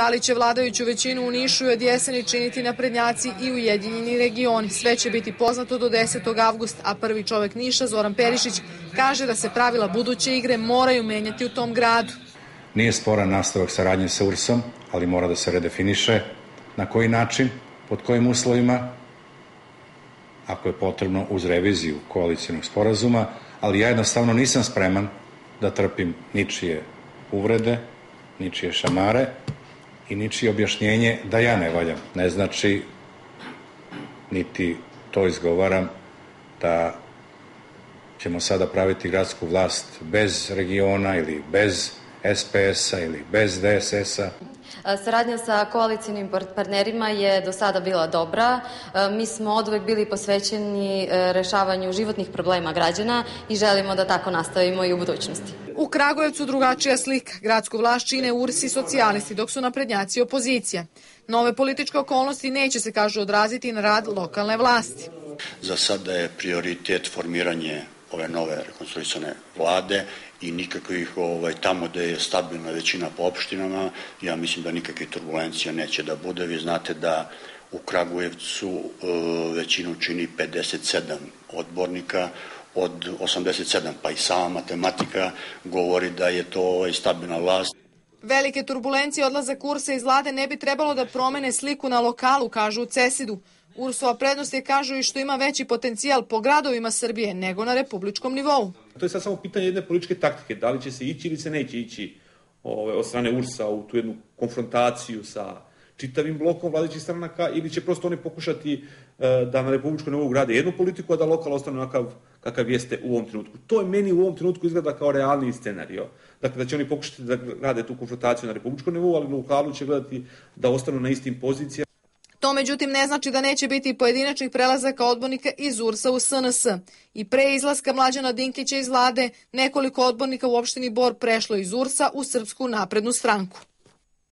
Da li će vladajuću većinu u Nišu i od jeseni činiti naprednjaci i ujedinjeni regioni? Sve će biti poznato do 10. avgusta, a prvi čovek Niša, Zoran Perišić, kaže da se pravila buduće igre moraju menjati u tom gradu. Nije sporan nastavak saradnje sa URSom, ali mora da se redefiniše na koji način, pod kojim uslovima, ako je potrebno uz reviziju koalicijonog sporazuma, ali ja jednostavno nisam spreman da trpim ničije uvrede, ničije šamare i ničije objašnjenje da ja ne valjam. Ne znači, niti to izgovaram, da ćemo sada praviti gradsku vlast bez regiona ili bez SPS-a ili bez DSS-a. Saradnja sa koalicijalnim partnerima je do sada bila dobra. Mi smo od uvek bili posvećeni rešavanju životnih problema građana i želimo da tako nastavimo i u budućnosti. U Kragujevcu drugačija slika. Gradsku vlast čine URS i socijalisti, dok su naprednjaci opozicija. Nove političke okolnosti neće se, kažu, odraziti na rad lokalne vlasti. Za sada je prioritet formiranje ove nove rekonstruisane vlade i nikakvih ovaj, tamo gde je stabilna većina po opštinama, ja mislim da nikakve turbulencija neće da bude. Vi znate da u Kragujevcu e, većinu čini 57 odbornika, od 87, pa i sama matematika govori da je to ovaj, stabilna vlast. Velike turbulencije odlaza kursa iz vlade ne bi trebalo da promene sliku na lokalu, kažu u Cesidu. Ursova prednost je, kažu, i što ima veći potencijal po gradovima Srbije nego na republičkom nivou. To je sad samo pitanje jedne političke taktike, da li će se ići ili se neće ići ove, od strane Ursa u tu jednu konfrontaciju sa čitavim blokom vladajućih stranaka ili će prosto oni pokušati e, da na republičkom nivou grade jednu politiku, a da lokal ostane onakav kakav jeste u ovom trenutku. To je meni u ovom trenutku izgleda kao realni scenario. Dakle, da će oni pokušati da grade tu konfrontaciju na republičkom nivou, ali na lokalu će gledati da ostanu na istim pozicijama. To međutim ne znači da neće biti pojedinačnih prelazaka odbornika iz URSA u SNS. I pre izlaska Mlađana Dinkića iz vlade, nekoliko odbornika u opštini Bor prešlo iz URSA u Srpsku naprednu stranku.